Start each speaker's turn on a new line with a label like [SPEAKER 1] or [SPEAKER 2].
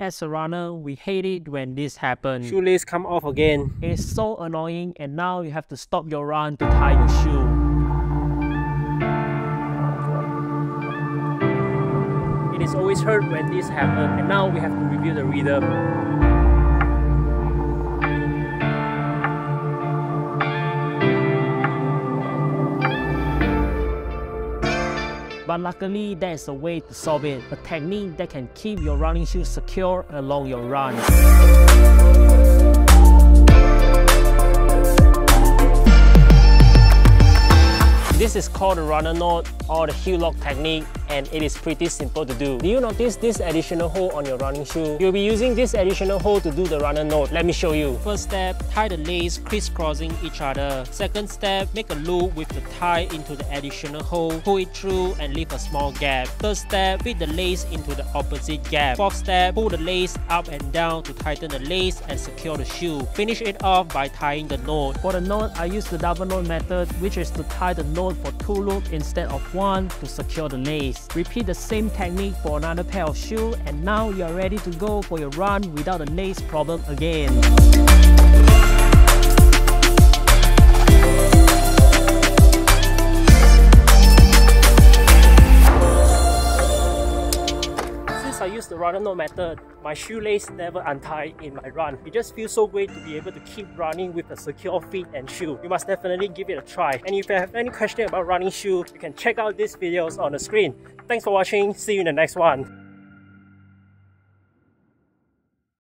[SPEAKER 1] As a runner, we hate it when this happens.
[SPEAKER 2] Shoelace come off again.
[SPEAKER 1] It's so annoying and now you have to stop your run to tie your shoe.
[SPEAKER 2] It is always hurt when this happens and now we have to review the rhythm.
[SPEAKER 1] But luckily, there is a way to solve it. A technique that can keep your running shoes secure along your run. This is called the runner knot or the heel lock technique and it is pretty simple to do. Do you notice this additional hole on your running shoe? You'll be using this additional hole to do the runner knot. Let me show you. First step, tie the lace crisscrossing each other. Second step, make a loop with the tie into the additional hole, pull it through and leave a small gap. Third step, fit the lace into the opposite gap. Fourth step, pull the lace up and down to tighten the lace and secure the shoe. Finish it off by tying the knot. For the knot, I use the double knot method, which is to tie the knot for two loops instead of one to secure the lace. Repeat the same technique for another pair of shoes and now you are ready to go for your run without a lace problem again.
[SPEAKER 2] The runner knot method, my shoelace never untie in my run. It just feels so great to be able to keep running with a secure feet and shoe. You must definitely give it a try. And if you have any question about running shoe, you can check out these videos on the screen. Thanks for watching. See you in the next one.